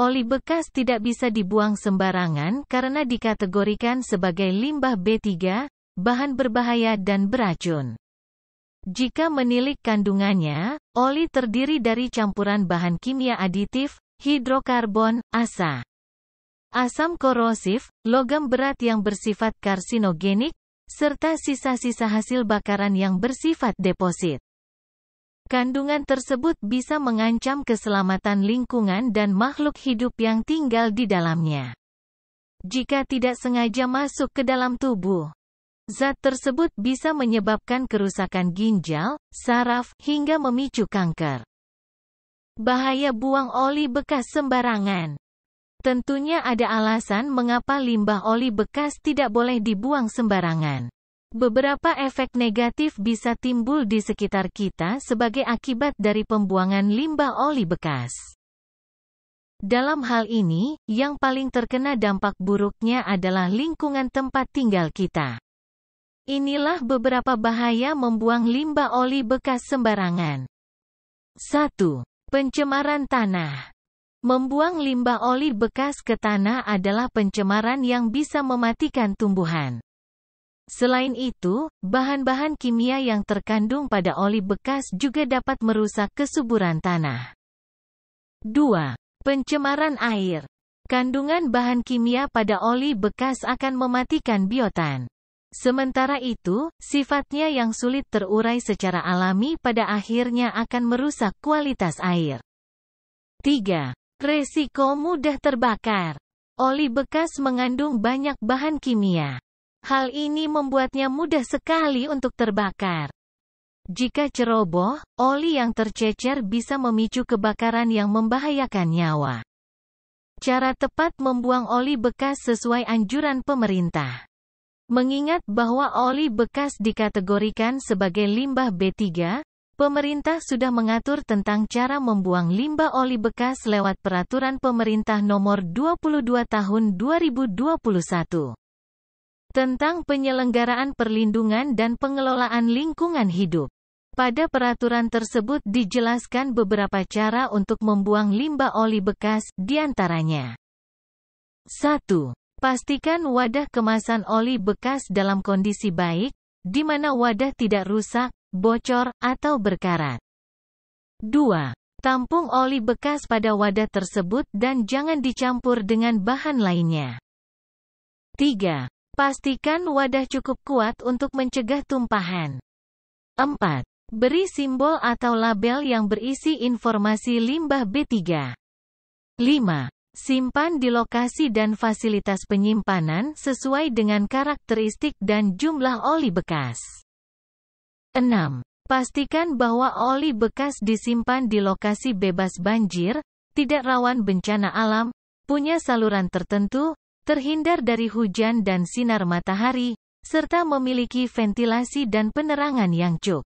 oli bekas tidak bisa dibuang sembarangan karena dikategorikan sebagai limbah B3, bahan berbahaya dan beracun. Jika menilik kandungannya, oli terdiri dari campuran bahan kimia aditif, hidrokarbon, asa, asam korosif, logam berat yang bersifat karsinogenik, serta sisa-sisa hasil bakaran yang bersifat deposit. Kandungan tersebut bisa mengancam keselamatan lingkungan dan makhluk hidup yang tinggal di dalamnya. Jika tidak sengaja masuk ke dalam tubuh, Zat tersebut bisa menyebabkan kerusakan ginjal, saraf, hingga memicu kanker. Bahaya buang oli bekas sembarangan. Tentunya ada alasan mengapa limbah oli bekas tidak boleh dibuang sembarangan. Beberapa efek negatif bisa timbul di sekitar kita sebagai akibat dari pembuangan limbah oli bekas. Dalam hal ini, yang paling terkena dampak buruknya adalah lingkungan tempat tinggal kita. Inilah beberapa bahaya membuang limbah oli bekas sembarangan. 1. Pencemaran tanah. Membuang limbah oli bekas ke tanah adalah pencemaran yang bisa mematikan tumbuhan. Selain itu, bahan-bahan kimia yang terkandung pada oli bekas juga dapat merusak kesuburan tanah. 2. Pencemaran air. Kandungan bahan kimia pada oli bekas akan mematikan biotan. Sementara itu, sifatnya yang sulit terurai secara alami pada akhirnya akan merusak kualitas air. 3. Resiko mudah terbakar. Oli bekas mengandung banyak bahan kimia. Hal ini membuatnya mudah sekali untuk terbakar. Jika ceroboh, oli yang tercecer bisa memicu kebakaran yang membahayakan nyawa. Cara tepat membuang oli bekas sesuai anjuran pemerintah. Mengingat bahwa oli bekas dikategorikan sebagai limbah B3, pemerintah sudah mengatur tentang cara membuang limbah oli bekas lewat Peraturan Pemerintah Nomor 22 Tahun 2021 tentang penyelenggaraan perlindungan dan pengelolaan lingkungan hidup. Pada peraturan tersebut dijelaskan beberapa cara untuk membuang limbah oli bekas, di antaranya 1. Pastikan wadah kemasan oli bekas dalam kondisi baik, di mana wadah tidak rusak, bocor, atau berkarat. 2. Tampung oli bekas pada wadah tersebut dan jangan dicampur dengan bahan lainnya. 3. Pastikan wadah cukup kuat untuk mencegah tumpahan. 4. Beri simbol atau label yang berisi informasi limbah B3. 5. Simpan di lokasi dan fasilitas penyimpanan sesuai dengan karakteristik dan jumlah oli bekas. 6. Pastikan bahwa oli bekas disimpan di lokasi bebas banjir, tidak rawan bencana alam, punya saluran tertentu, terhindar dari hujan dan sinar matahari, serta memiliki ventilasi dan penerangan yang cukup.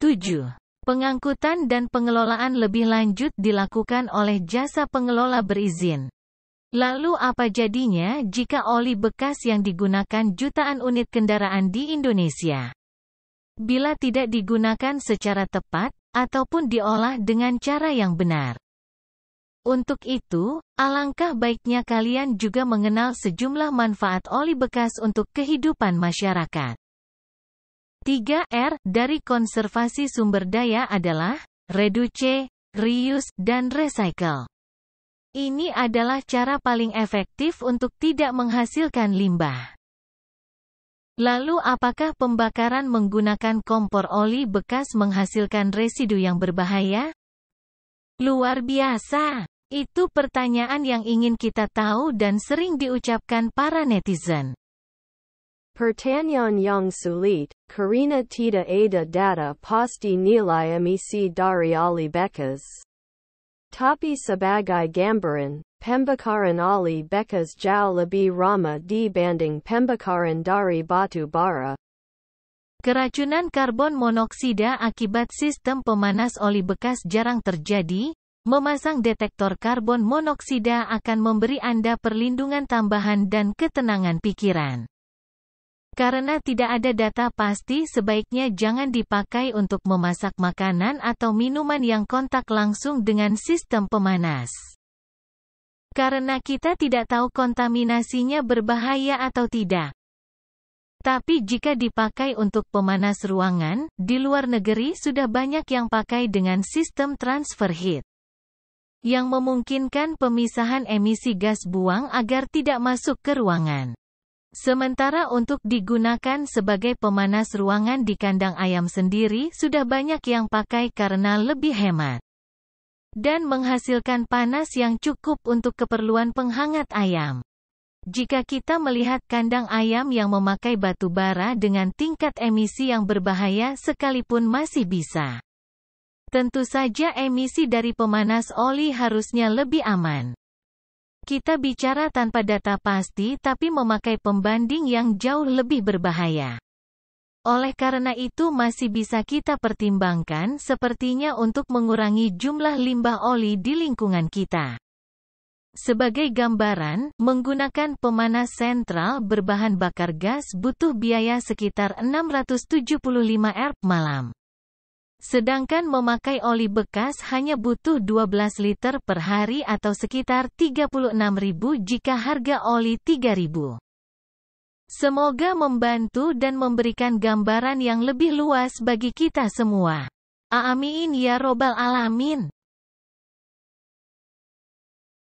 7. Pengangkutan dan pengelolaan lebih lanjut dilakukan oleh jasa pengelola berizin. Lalu apa jadinya jika oli bekas yang digunakan jutaan unit kendaraan di Indonesia? Bila tidak digunakan secara tepat, ataupun diolah dengan cara yang benar. Untuk itu, alangkah baiknya kalian juga mengenal sejumlah manfaat oli bekas untuk kehidupan masyarakat. 3R dari konservasi sumber daya adalah reduce, reuse, dan recycle. Ini adalah cara paling efektif untuk tidak menghasilkan limbah. Lalu apakah pembakaran menggunakan kompor oli bekas menghasilkan residu yang berbahaya? Luar biasa! Itu pertanyaan yang ingin kita tahu dan sering diucapkan para netizen. Pertanyaan yang sulit, karena tidak ada data pasti nilai emisi dari ali bekas. Tapi sebagai gambaran, pembakaran ali bekas jauh lebih ramah dibanding pembakaran dari batu bara. Keracunan karbon monoksida akibat sistem pemanas oli bekas jarang terjadi, Memasang detektor karbon monoksida akan memberi Anda perlindungan tambahan dan ketenangan pikiran. Karena tidak ada data pasti sebaiknya jangan dipakai untuk memasak makanan atau minuman yang kontak langsung dengan sistem pemanas. Karena kita tidak tahu kontaminasinya berbahaya atau tidak. Tapi jika dipakai untuk pemanas ruangan, di luar negeri sudah banyak yang pakai dengan sistem transfer heat. Yang memungkinkan pemisahan emisi gas buang agar tidak masuk ke ruangan. Sementara untuk digunakan sebagai pemanas ruangan di kandang ayam sendiri sudah banyak yang pakai karena lebih hemat dan menghasilkan panas yang cukup untuk keperluan penghangat ayam. Jika kita melihat kandang ayam yang memakai batu bara dengan tingkat emisi yang berbahaya sekalipun masih bisa. Tentu saja emisi dari pemanas oli harusnya lebih aman. Kita bicara tanpa data pasti tapi memakai pembanding yang jauh lebih berbahaya. Oleh karena itu masih bisa kita pertimbangkan sepertinya untuk mengurangi jumlah limbah oli di lingkungan kita. Sebagai gambaran, menggunakan pemanas sentral berbahan bakar gas butuh biaya sekitar 675 Rp malam. Sedangkan memakai oli bekas hanya butuh 12 liter per hari atau sekitar 36.000 jika harga oli 3.000. Semoga membantu dan memberikan gambaran yang lebih luas bagi kita semua. Amin ya robbal alamin.